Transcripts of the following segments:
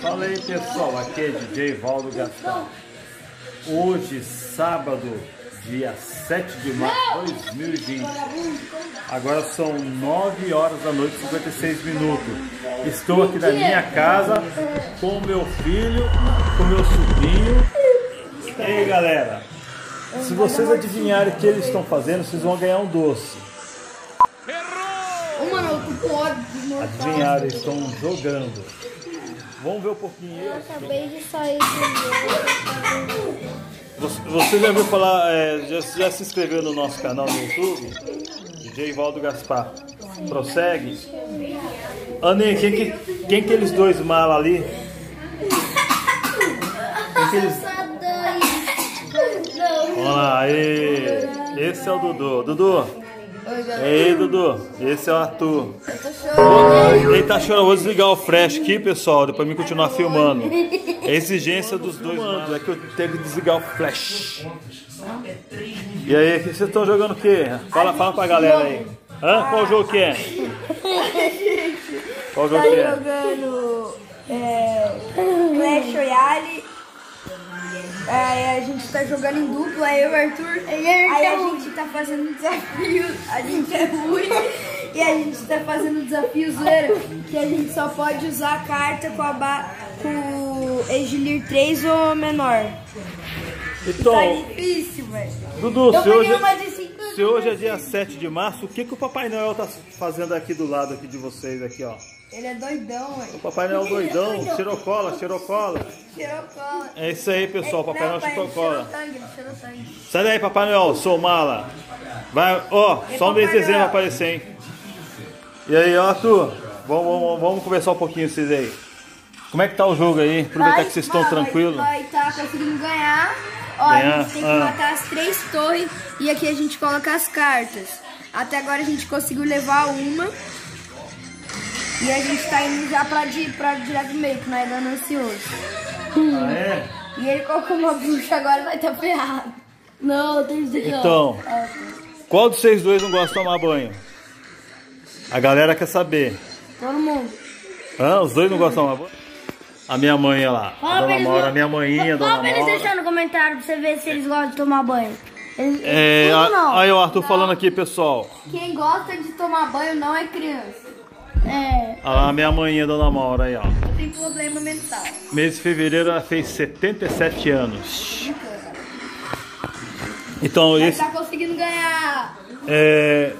Fala aí pessoal, aqui é DJ Valdo Gaspar. Hoje, sábado, dia 7 de março de 2020. Agora são 9 horas da noite, 56 minutos. Estou aqui na minha casa com meu filho, com meu sobrinho. E aí galera, se vocês adivinharem o que eles estão fazendo, vocês vão ganhar um doce. Ô, mano, tu pode. Adivinharam, eles estão jogando. Vamos ver um pouquinho Eu acabei de sair do. Você, você já ouviu falar, é, já, já se inscreveu no nosso canal no YouTube? DJ Valdo Gaspar. Prossegue. Aninha, quem que, quem que eles dois malas ali? Quem que eles... Vamos lá, aí. Esse é o Dudu. Dudu. Ei, Dudu. Esse é o Arthur. Ele tá chorando. Vou desligar o flash aqui, pessoal, depois me continuar filmando. É a exigência dos dois mandos. É que eu tenho que desligar o flash. E aí, vocês estão jogando o quê? Fala, fala pra galera aí. Hã? Qual jogo que é? Qual jogo Tá que é? jogando é, Clash Royale. Aí a gente tá jogando em dupla, aí eu e o Arthur. Aí a gente tá fazendo desafio, a gente é ruim. E a gente tá fazendo desafio zoeira, que a gente só pode usar a carta com a ba com o Egilir 3 ou menor. Tá Então, difícil, velho. Dudu, Eu se hoje, 5 se hoje é dia 7 de março, o que, que o Papai Noel tá fazendo aqui do lado aqui de vocês aqui, ó? Ele é doidão, O velho. Papai Noel doidão, cherocola, cherocola. Cheirou cola. É isso aí, pessoal, Papai Noel sangue. Sai daí, Papai Noel, sou mala. Vai, ó, só um desenho vai aparecer, hein? E aí, Arthur, vamos, vamos, vamos conversar um pouquinho vocês aí. Como é que tá o jogo aí? Aproveitar Vai, que vocês estão vai, tranquilos. Vai tá conseguindo ganhar. Ó, Ganhar, a gente tem que ah. matar as três torres e aqui a gente coloca as cartas. Até agora a gente conseguiu levar uma. E a gente tá indo já pra, di, pra direto meio, que nós é ganancioso. Ah, é? E ele colocou uma bruxa agora vai estar ferrado. Não, tem que Então, qual dos vocês dois não gosta de tomar banho? A galera quer saber. Todo mundo. Hã? Os dois não gostam de tomar banho? A minha mãe lá. A dona Maura, a minha manhinha, a dona Fala pra eles Maura. deixar no comentário pra você ver se eles gostam de tomar banho. Eles, É, a- não. aí o Arthur falando aqui, pessoal. Quem gosta de tomar banho não é criança. É. A minha manhinha, dona Maura aí, ó. Tem problema mental. Mês de fevereiro ela fez 77 anos. Então, Mas esse. tá conseguindo ganhar. É,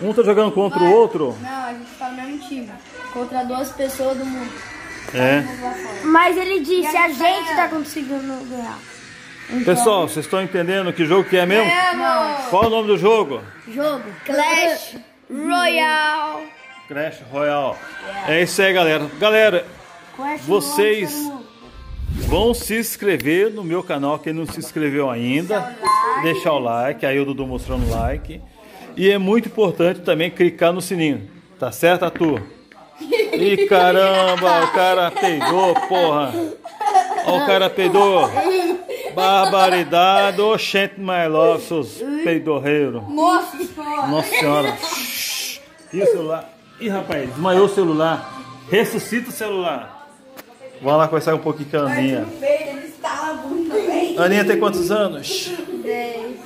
um tá jogando contra o outro. Não, a gente tá no mesmo time. Contra duas pessoas do mundo. É. Mas ele disse, a a gente vai- tá conseguindo ganhar. Pessoal, vocês estão entendendo que jogo que é mesmo? Qual o nome do jogo? Jogo. Clash Royale. Clash Royale. É isso aí, galera. Galera, Clash Vocês- vão se inscrever no meu canal, quem não se inscreveu ainda. Deixar o like, aí o Dudu mostrando o like. E é muito importante também clicar no sininho. Tá certo, Arthur? Ih, caramba, o cara peidou, porra. Ó, o cara peidou. Barbaridade. Oxente, my love, seus peidorreiros. Nossa senhora. Nossa senhora. E o celular? Ih, rapaz, desmaiou o celular. Ressuscita o celular. Vamos lá conversar um pouquinho com a Aninha. Aninha tem quantos anos? Dez.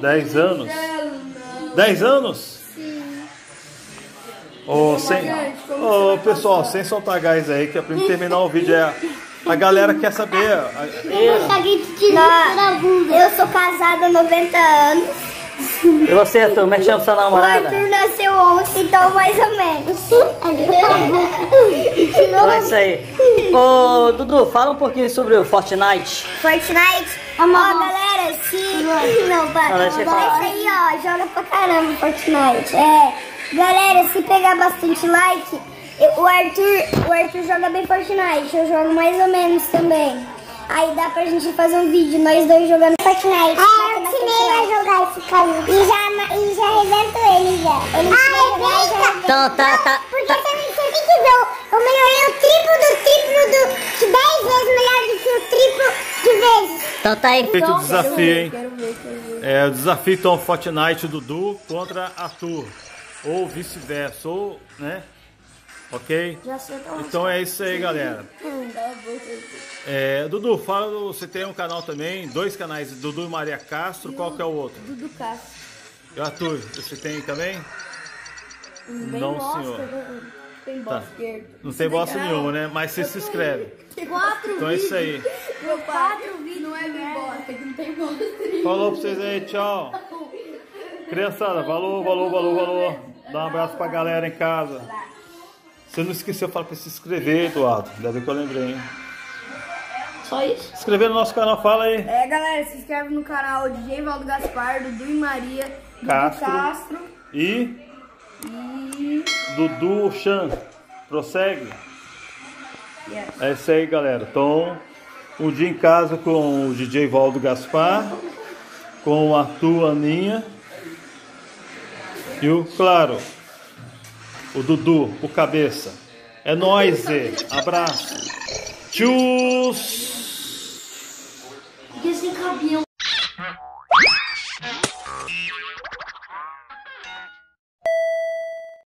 10 anos? 10 anos? Ô, sem... Ô, pessoal, sem soltar gás aí, que é pra mim terminar o vídeo. É... A galera quer saber. a- Eu sou casada há 90 anos. E você, Arthur, como é que chama sua O namorada? Arthur nasceu ontem, então mais ou menos. Então é isso aí. Ô, Dudu, fala um pouquinho sobre o Fortnite. Fortnite. Ó, galera, se... Não, Não, para. deixa eu falar. Esse aí, ó, joga pra caramba Fortnite. É, galera, se pegar bastante like, eu- o Arthur, o Arthur joga bem Fortnite, eu jogo mais ou menos também. Aí dá pra gente fazer um vídeo, nós dois jogando Fortnite. Ah, ensinei a jogar esse cara. E já, e já arrebento ele já. Ele ah, arrebenta? Então, tá, tá. Porque você, você tem que ver, eu melhorei o triplo do triplo do... De 10 vezes melhor do que o triplo de vezes. Então tá aí. Feito o desafio, hein? Quero ver, quero ver. É o desafio então Fortnite Dudu contra Arthur. Ou vice-versa, ou, né? Ok? Então é isso aí, galera. tá É, Dudu, fala, do- você tem um canal também, dois canais, Dudu e Maria Castro, qual que é o outro? Dudu Castro. E o Arthur, você tem também? Bem Não, bosta, senhor. né? Tem bosta esquerdo. Não tem bosta nenhuma, né? Mas você se inscreve. Quatro Então é isso aí. Meu quatro vídeos não é bem bosta, que não tem bosta. Falou pra vocês aí, tchau. Criançada, valeu, valeu, valeu, valeu. Dá um abraço pra galera em casa. Você não esqueceu, fala pra se inscrever, Eduardo. Ainda bem que eu lembrei, hein? Só isso. Se inscrever no nosso canal, fala aí. É, galera, se inscreve no canal DJ Valdo Gaspar, Dudu e Maria, Dudu Castro. Castro. E E... Dudu Chan. Prossegue. Yes. É isso aí, galera. Então, um dia em casa com o DJ Valdo Gaspar, com o Arthur Aninha e o, claro, o Dudu, o Cabeça. É nóis, Zê. Abraço. Tchus!